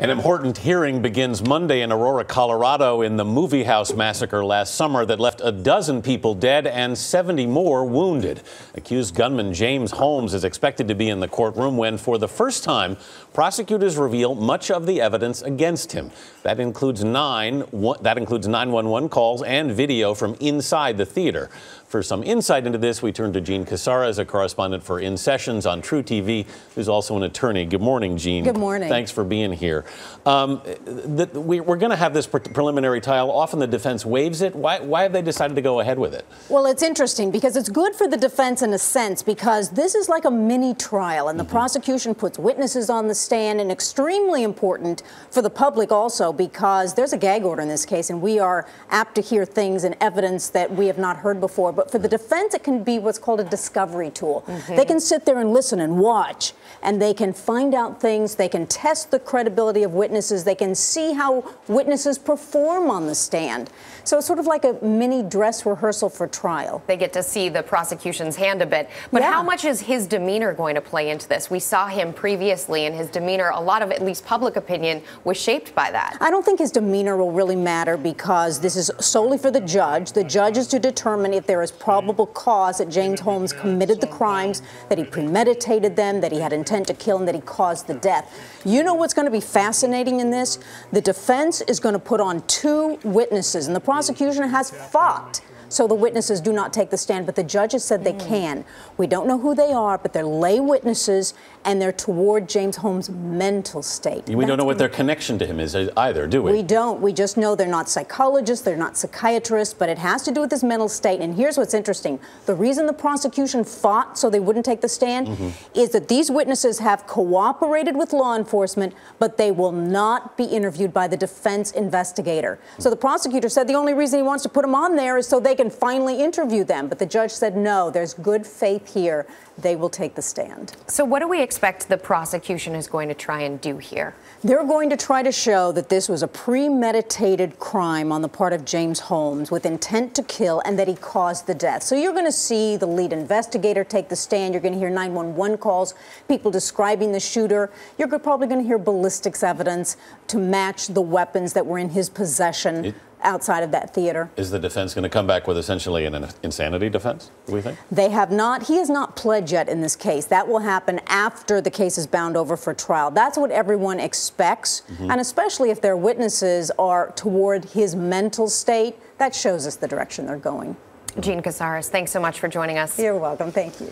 An important hearing begins Monday in Aurora, Colorado, in the movie house massacre last summer that left a dozen people dead and 70 more wounded. Accused gunman James Holmes is expected to be in the courtroom when, for the first time, prosecutors reveal much of the evidence against him. That includes nine. That includes 911 calls and video from inside the theater. For some insight into this, we turn to Jean as a correspondent for In Sessions on TruTV, who's also an attorney. Good morning, Jean. Good morning. Thanks for being here. Um, the, we, are going to have this pre preliminary trial. Often the defense waives it. Why, why have they decided to go ahead with it? Well, it's interesting because it's good for the defense in a sense because this is like a mini trial, and the mm -hmm. prosecution puts witnesses on the stand, and extremely important for the public also because there's a gag order in this case, and we are apt to hear things and evidence that we have not heard before. But for the defense, it can be what's called a discovery tool. Mm -hmm. They can sit there and listen and watch, and they can find out things. They can test the credibility of witnesses. They can see how witnesses perform on the stand. So it's sort of like a mini dress rehearsal for trial. They get to see the prosecution's hand a bit. But yeah. how much is his demeanor going to play into this? We saw him previously, and his demeanor, a lot of at least public opinion, was shaped by that. I don't think his demeanor will really matter because this is solely for the judge. The judge is to determine if there is probable cause that James Holmes committed the crimes, that he premeditated them, that he had intent to kill, and that he caused the death. You know what's going to be fascinating in this? The defense is going to put on two witnesses, and the prosecution has fought so the witnesses do not take the stand, but the judges said they can. We don't know who they are, but they're lay witnesses, and they're toward James Holmes' mental state. We That's don't know what their connection to him is either, do we? We don't. We just know they're not psychologists, they're not psychiatrists, but it has to do with his mental state. And here's what's interesting. The reason the prosecution fought so they wouldn't take the stand mm -hmm. is that these witnesses have cooperated with law enforcement, but they will not be interviewed by the defense investigator. So the prosecutor said the only reason he wants to put them on there is so they can finally interview them. But the judge said, no, there's good faith here. They will take the stand. So, what do we expect the prosecution is going to try and do here? They're going to try to show that this was a premeditated crime on the part of James Holmes with intent to kill and that he caused the death. So, you're going to see the lead investigator take the stand. You're going to hear 911 calls, people describing the shooter. You're probably going to hear ballistics evidence to match the weapons that were in his possession. It outside of that theater. Is the defense going to come back with essentially an insanity defense, do we think? They have not. He has not pled yet in this case. That will happen after the case is bound over for trial. That's what everyone expects. Mm -hmm. And especially if their witnesses are toward his mental state, that shows us the direction they're going. Jean Casarez, thanks so much for joining us. You're welcome. Thank you.